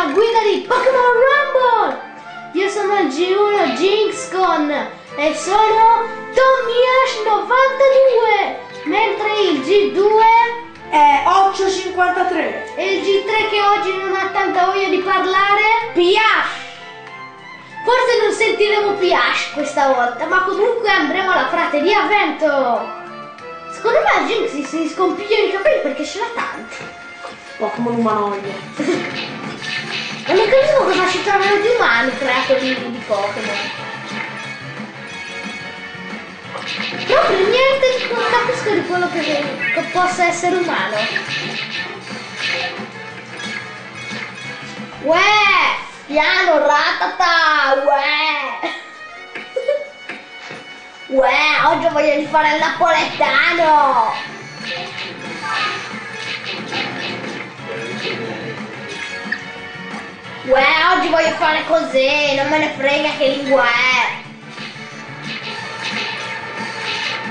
alla guida di Pokémon Rumble! Io sono il G1 Jinxcon e sono TommyAsh92, mentre il G2 È 8.53. e il G3 che oggi non ha tanta voglia di parlare, Piash! forse non sentiremo Piash questa volta, ma comunque andremo alla prateria a vento! Secondo me Jinx si, si scompiglia i capelli perché ce l'ha tanti. Pokémon umanoide. E non capisco cosa ci trovano di creato di, di Pokémon. Proprio niente non capisco di quello che, che possa essere umano. Uè! Piano ratata! Uè! Uè! Oggi voglio di fare il napoletano! Oggi voglio fare così, non me ne frega che lingua è.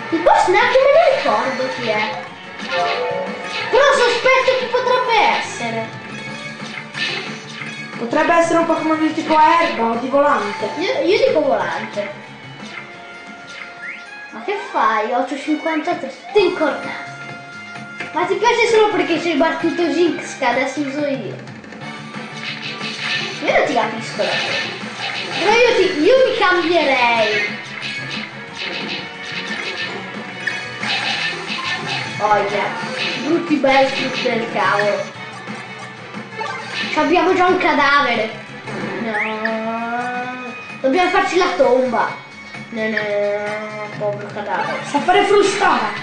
Il boss neanche me ne ricordo chi è. Però sospetto chi potrebbe essere. Potrebbe essere un Pokémon di tipo erba o di volante. Io, io dico volante. Ma che fai? 853, tutti incornati. Ma ti piace solo perché il battuto Jinx che adesso uso io. Cambierei. Oh yeah. Brutti belli del cavolo. Abbiamo già un cadavere. No. Dobbiamo farci la tomba. No, no, povero cadavere. Sa fare frustata.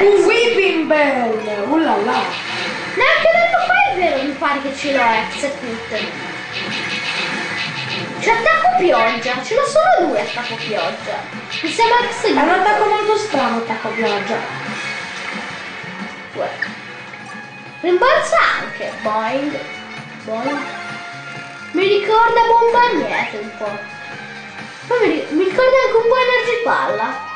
Un Weeping Bell. Uh là là. Neanche nello fai è vero, mi pare che ce l'ho Execute. C'è attacco pioggia, ce l'ho solo due attacco pioggia. Mi sembra che sia È un attacco molto strano, attacco pioggia. Uè. Rimbalza anche. Boing. Boing. Mi ricorda Bombagnete un po'. Poi mi, mi ricorda anche un po' Energy Palla.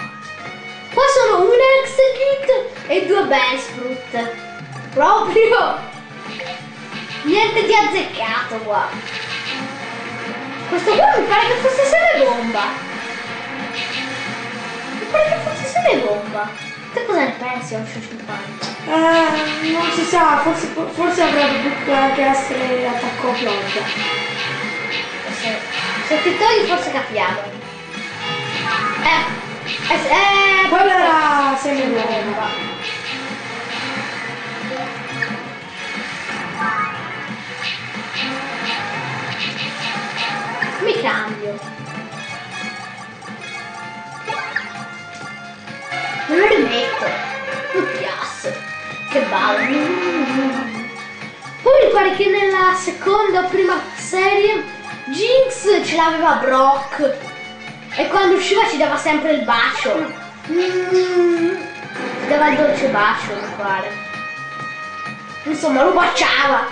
Qua sono un Execute e due Bellsprout. Proprio. Niente di azzeccato qua. Questo qua mi pare che fosse seme bomba. Mi pare che fosse seme bomba. Te cosa ne pensi a 850? Eh, non si sa, forse, forse avrebbe potuto essere attacco pioggia. Se, se ti togli forse capiamo. Eh, eh, eh, Quello era Mi piace. Che bello. Poi mi pare che nella seconda o prima serie Jinx ce l'aveva Brock. E quando usciva ci dava sempre il bacio. Ci dava il dolce bacio, mi pare. Insomma, lo baciava.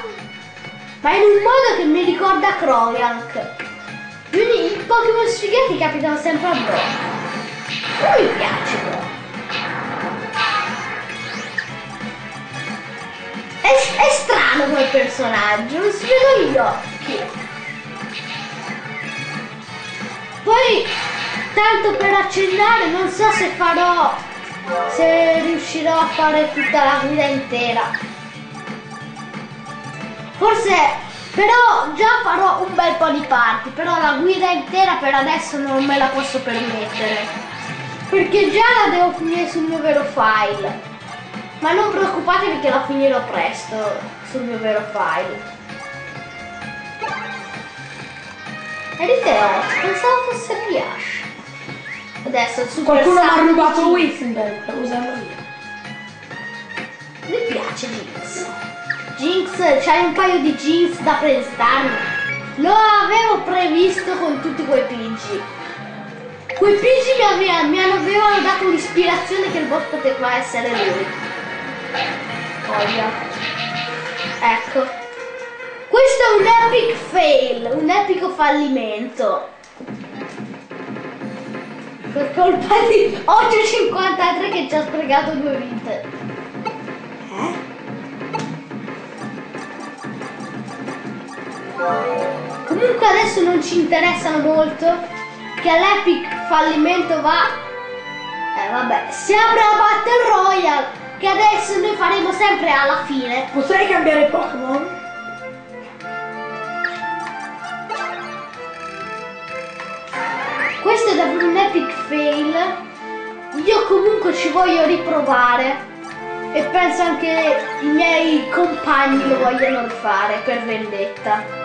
Ma in un modo che mi ricorda Kroyank. Quindi i Pokémon sfigati capitano sempre a Brock. Non mi piace Brock. È, è strano quel personaggio, vedono gli occhi. Poi, tanto per accennare, non so se farò, se riuscirò a fare tutta la guida intera. Forse, però già farò un bel po' di parti, però la guida intera per adesso non me la posso permettere. Perché già la devo finire sul mio vero file. Ma non preoccupatevi che la finirò presto sul mio vero file. Eriteos, pensavo fosse Piash. Adesso super Qualcuno mi ha rubato Bell per usarlo io. Mi piace Jinx. Jinx, c'hai un paio di jeans da presentarmi. Lo avevo previsto con tutti quei PG. Quei PG mi, avevano dato l'ispirazione che il boss poteva essere lui. Voglia. Ecco. Questo è un epic fail, un epico fallimento. Per colpa di 853 che ci ha sprecato due vite. Eh? comunque adesso non ci interessano molto. Che all'epic fallimento va. Eh vabbè, si apre la Battle Royale. Faremo sempre alla fine. Potrei cambiare Pokémon? Questo è davvero un epic fail. Io comunque ci voglio riprovare. E penso anche i miei compagni lo vogliano rifare per vendetta.